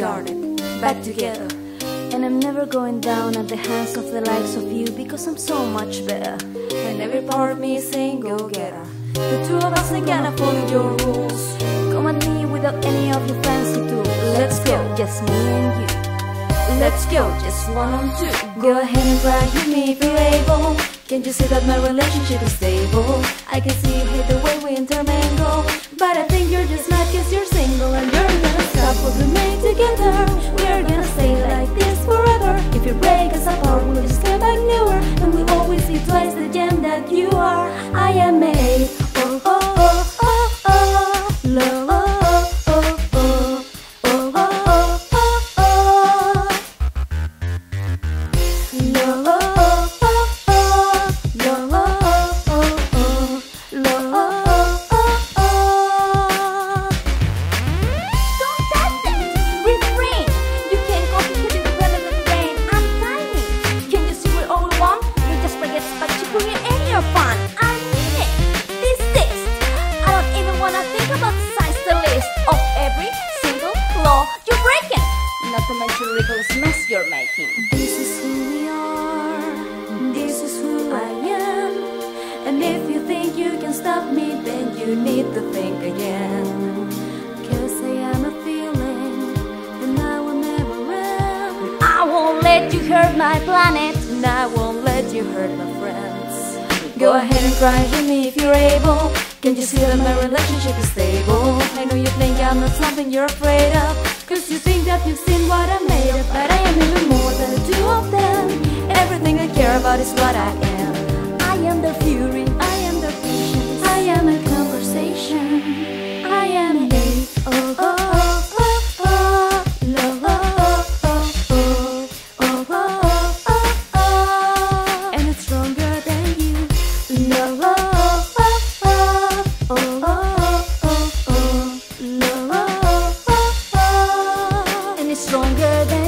back together. And I'm never going down at the hands of the likes of you because I'm so much better. And every part of me is saying go get her. The two of us ain't gonna follow your rules. Come at me without any of your fancy tools. Let's go. just me and you. Let's go, just one on two. Go ahead and cry with me if you're able. Can't you see that my relationship is stable? I can see it the way intermingle. But I think you're just mad cause you're single and you're gonna stop what we made together. We're gonna stay like this forever. If you break us apart, we'll just come back newer. And we'll always see twice the gem that you are. I am made. Not to mention ridiculous mess you're making. This is who we are, this is who I am. And if you think you can stop me, then you need to think again. Cause I am a feeling, and I will never end. I won't let you hurt my planet, and I won't let you hurt my friends. Go ahead and cry with me if you're able. Can't you see that my relationship is stable? I know you think I'm not something you're afraid of. Cause you think that you've seen what I'm made of. But I am even more than the two of them. Everything I care about is what I am. Stronger than